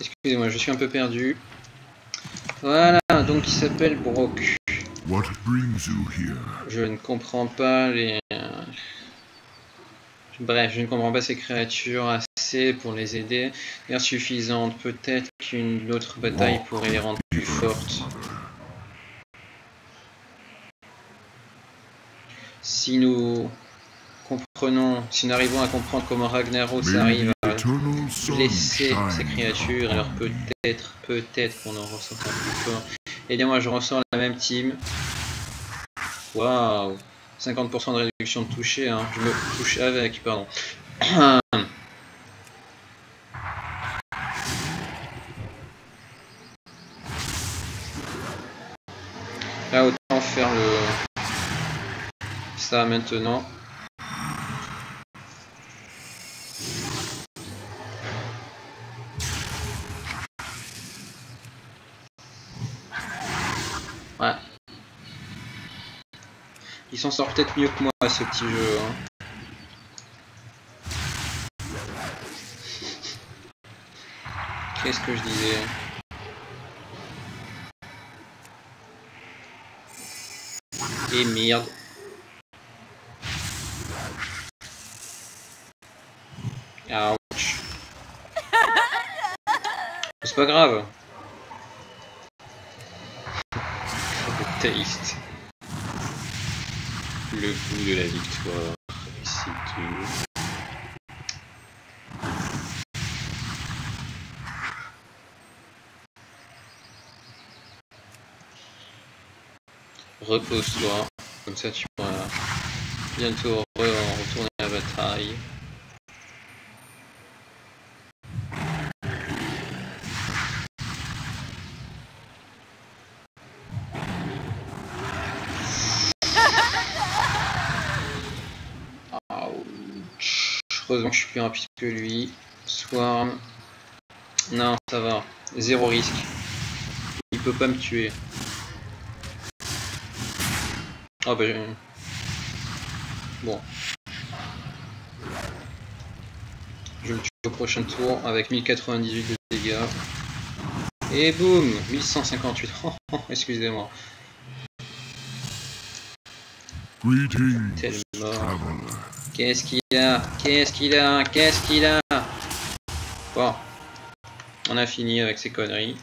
Excusez-moi, je suis un peu perdu. Voilà, donc il s'appelle Brock. What brings you here? Je ne comprends pas les... euh, Bref, je ne comprends pas ces créatures assez pour les aider. L'air suffisante, peut-être qu'une autre bataille pourrait les rendre plus fortes. Si nous comprenons, si nous arrivons à comprendre comment Ragnaros arrive blesser ces créatures, alors peut-être, peut-être qu'on en ressent un plus fort. Aidez-moi, je ressens la même team. Waouh 50% de réduction de toucher, hein. je me touche avec, pardon. Là, autant faire le... ça maintenant. Ouais. Il s'en sort peut-être mieux que moi ce petit jeu. hein. Qu'est-ce que je disais Et merde. Ouch. C'est pas grave. Le goût de la victoire. Si tu... Repose-toi, comme ça tu pourras bientôt re- retourner à la bataille. Ouch. Heureusement je suis plus rapide que lui. Swarm. Non, ça va. Zéro risque. Il peut pas me tuer. Ah bah... je- Bon. Je le tue au prochain tour avec 1098 de dégâts. Et boum 1158. Oh, Excusez-moi. Greetings, Tellement. traveler. Qu'est-ce qu'il a? Qu'est-ce qu'il a? Qu'est-ce qu'il a? Bon. On a fini avec ces conneries.